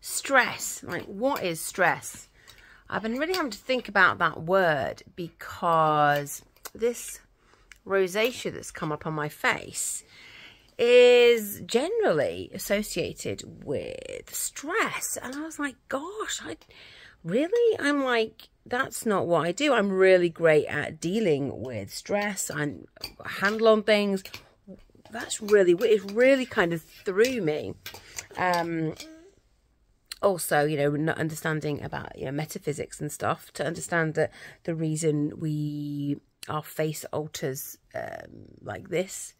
stress. Like, what is stress? I've been really having to think about that word because this rosacea that's come up on my face is generally associated with stress. And I was like, gosh, I really? I'm like, that's not what I do. I'm really great at dealing with stress and handle on things. That's really, it really kind of threw me. Um, also, you know, not understanding about you know metaphysics and stuff to understand that the reason we our face alters um, like this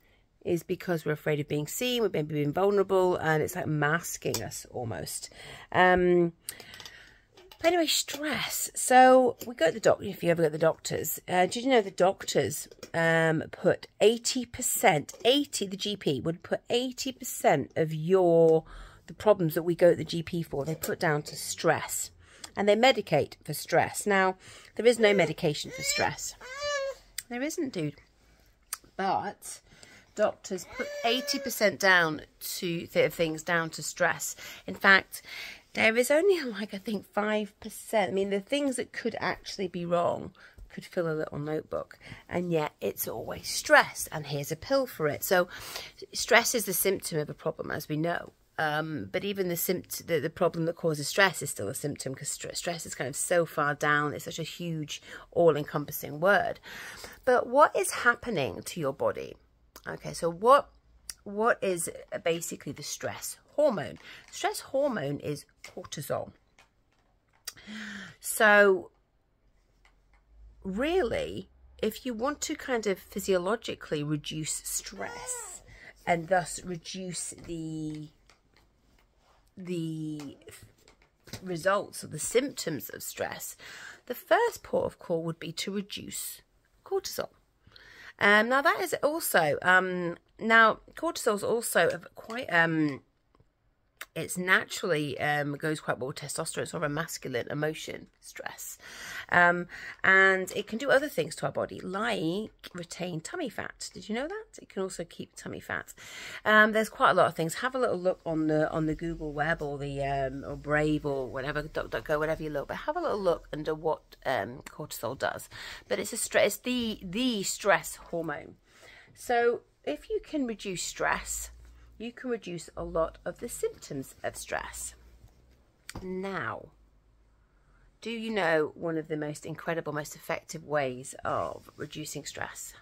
is because we're afraid of being seen, we're maybe being vulnerable, and it's like masking us almost. Um, but anyway, stress. So we go to the doctor, if you ever go to the doctors. Uh, did you know the doctors um, put 80%, 80, the GP would put 80% of your, the problems that we go to the GP for, they put down to stress. And they medicate for stress. Now, there is no medication for stress. There isn't, dude. But doctors put 80% down to things down to stress. In fact, there is only like I think 5%. I mean, the things that could actually be wrong could fill a little notebook and yet it's always stress and here's a pill for it. So stress is the symptom of a problem as we know. Um, but even the, symptom, the, the problem that causes stress is still a symptom because st stress is kind of so far down. It's such a huge, all-encompassing word. But what is happening to your body? Okay, so what what is basically the stress hormone? Stress hormone is cortisol. So really, if you want to kind of physiologically reduce stress and thus reduce the the results or the symptoms of stress, the first port of call would be to reduce cortisol. Um, now that is also um, now cortisol is also quite um, it's naturally um, goes quite well with testosterone. It's sort of a masculine emotion, stress. Um, and it can do other things to our body, like retain tummy fat. Did you know that? It can also keep tummy fat. Um, there's quite a lot of things. Have a little look on the on the Google web or the um, or Brave or whatever, go whatever you look. But have a little look under what um, cortisol does. But it's a stress, it's the the stress hormone. So if you can reduce stress, you can reduce a lot of the symptoms of stress. Now, do you know one of the most incredible, most effective ways of reducing stress?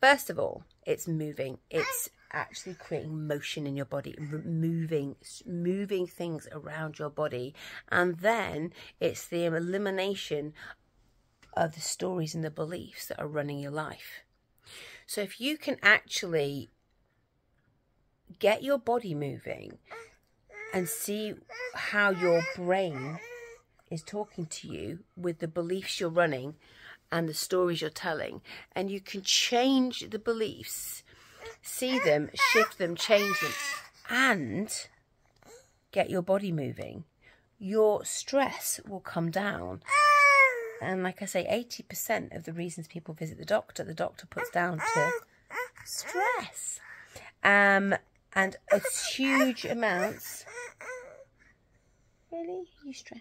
First of all, it's moving. It's actually creating motion in your body, moving, moving things around your body. And then it's the elimination of the stories and the beliefs that are running your life. So if you can actually get your body moving and see how your brain is talking to you with the beliefs you're running and the stories you're telling. And you can change the beliefs, see them, shift them, change them, and get your body moving. Your stress will come down. And like I say, 80% of the reasons people visit the doctor, the doctor puts down to stress. Um, and it's huge amounts. Really? You stress?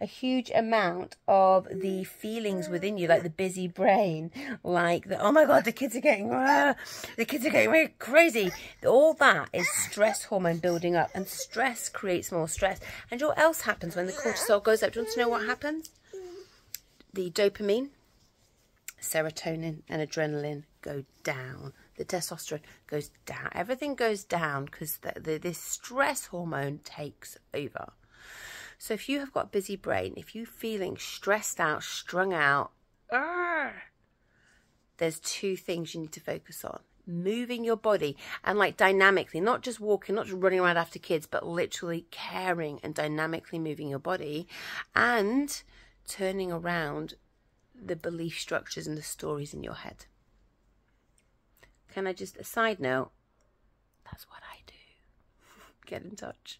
a huge amount of the feelings within you, like the busy brain, like the, oh my God, the kids are getting, uh, the kids are getting crazy. All that is stress hormone building up and stress creates more stress. And what else happens when the cortisol goes up? Do you want to know what happens? The dopamine, serotonin and adrenaline go down the testosterone goes down. Everything goes down because this stress hormone takes over. So if you have got a busy brain, if you're feeling stressed out, strung out, there's two things you need to focus on. Moving your body and like dynamically, not just walking, not just running around after kids, but literally caring and dynamically moving your body and turning around the belief structures and the stories in your head. Can I just, a side note, that's what I do. Get in touch.